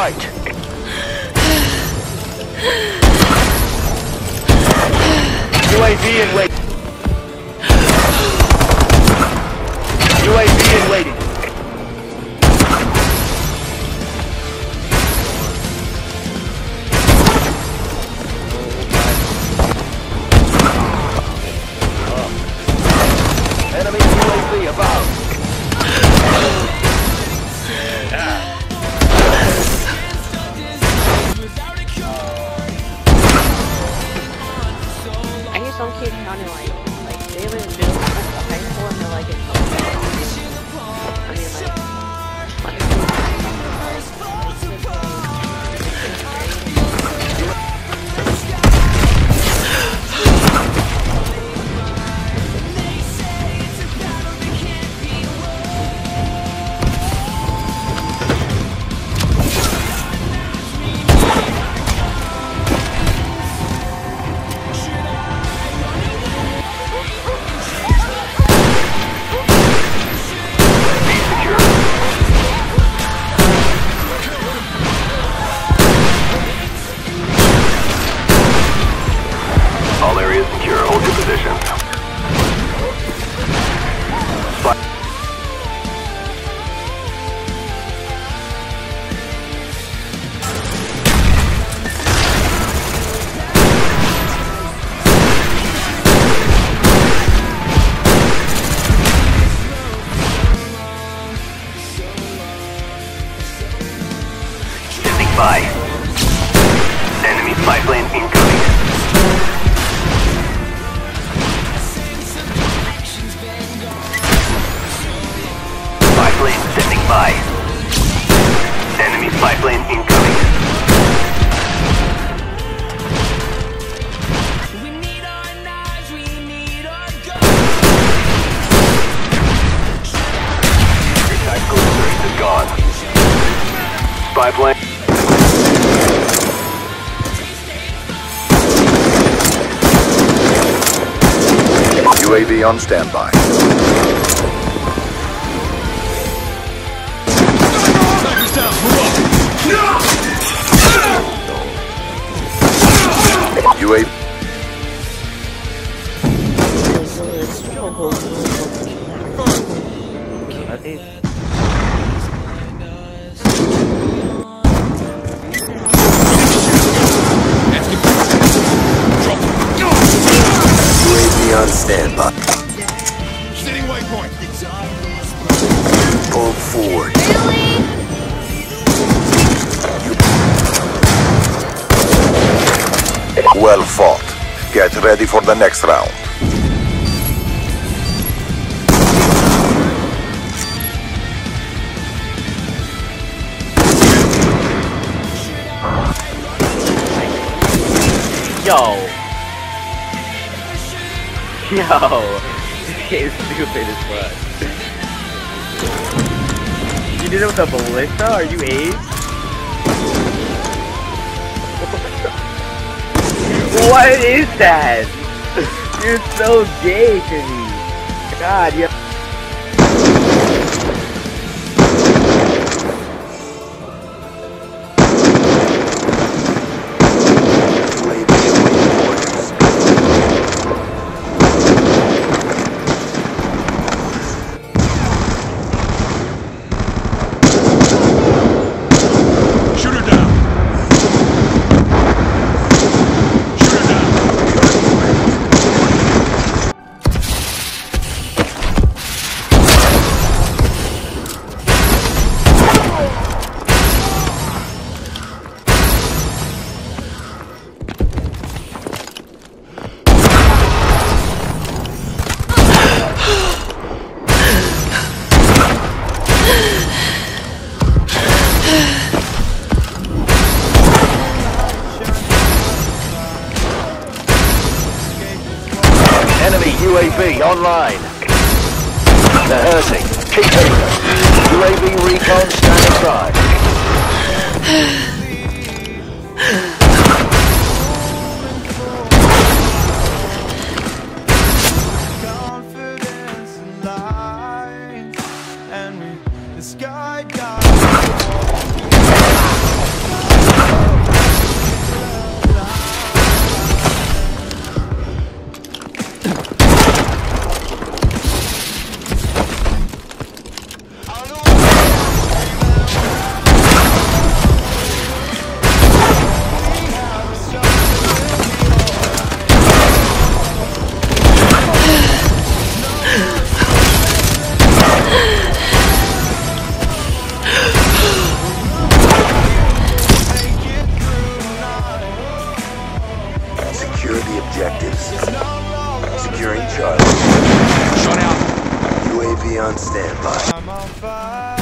fight. UAV in wait. UAV in waiting. By. Enemy spy plane incoming. Spy plane standing by. Enemy spy plane incoming. We UAV on standby. UAV UAV on standby. Sitting waypoint. Pull forward. Well fought. Get ready for the next round. Yo. Yo. This game's stupid as fuck. You did it with a ballista? Are you Ace? what is that? You're so gay to me. God, you Online. They're hurting. Keep hitting them. UAV recon standing by. confidence and the sky got Shut out. UAV on standby.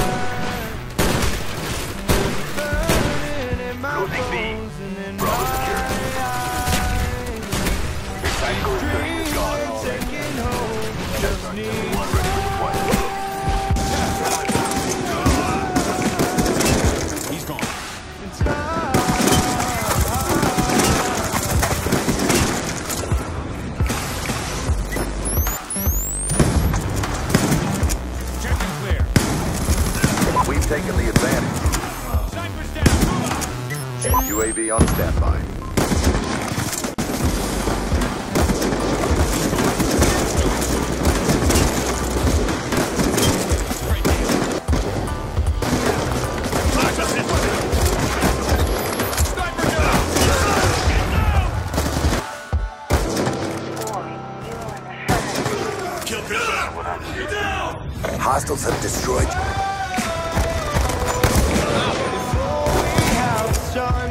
hostiles have destroyed you.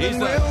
He's the